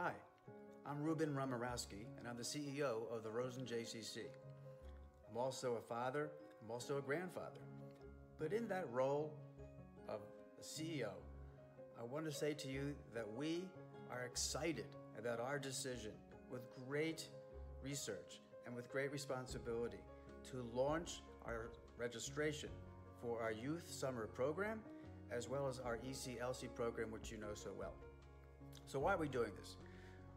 Hi, I'm Ruben Romirowsky, and I'm the CEO of the Rosen JCC. I'm also a father, I'm also a grandfather. But in that role of CEO, I want to say to you that we are excited about our decision with great research and with great responsibility to launch our registration for our youth summer program as well as our ECLC program, which you know so well. So, why are we doing this?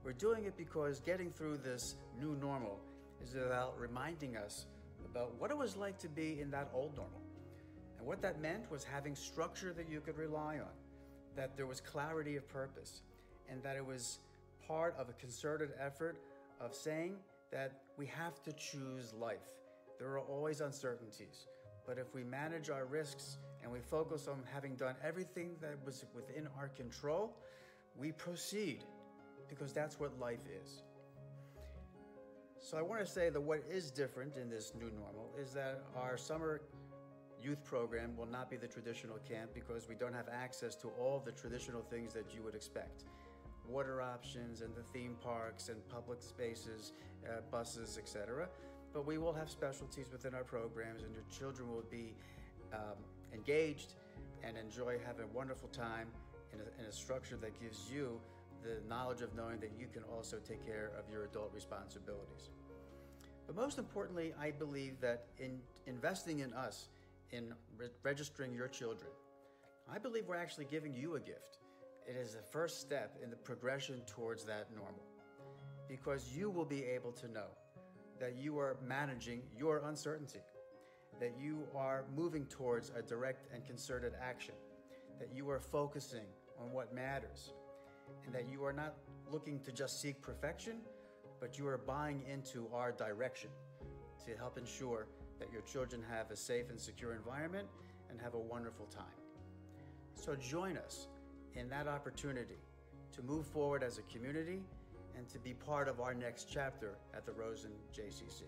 We're doing it because getting through this new normal is about reminding us about what it was like to be in that old normal. And what that meant was having structure that you could rely on, that there was clarity of purpose, and that it was part of a concerted effort of saying that we have to choose life. There are always uncertainties. But if we manage our risks and we focus on having done everything that was within our control, we proceed because that's what life is. So I want to say that what is different in this new normal is that our summer youth program will not be the traditional camp because we don't have access to all the traditional things that you would expect water options and the theme parks and public spaces, uh, buses, etc. But we will have specialties within our programs, and your children will be um, engaged and enjoy having a wonderful time in a, in a structure that gives you the knowledge of knowing that you can also take care of your adult responsibilities. But most importantly, I believe that in investing in us, in re- registering your children, I believe we're actually giving you a gift. It is the first step in the progression towards that normal because you will be able to know that you are managing your uncertainty, that you are moving towards a direct and concerted action, that you are focusing on what matters, and that you are not looking to just seek perfection, but you are buying into our direction to help ensure that your children have a safe and secure environment and have a wonderful time. So join us in that opportunity to move forward as a community and to be part of our next chapter at the Rosen JCC.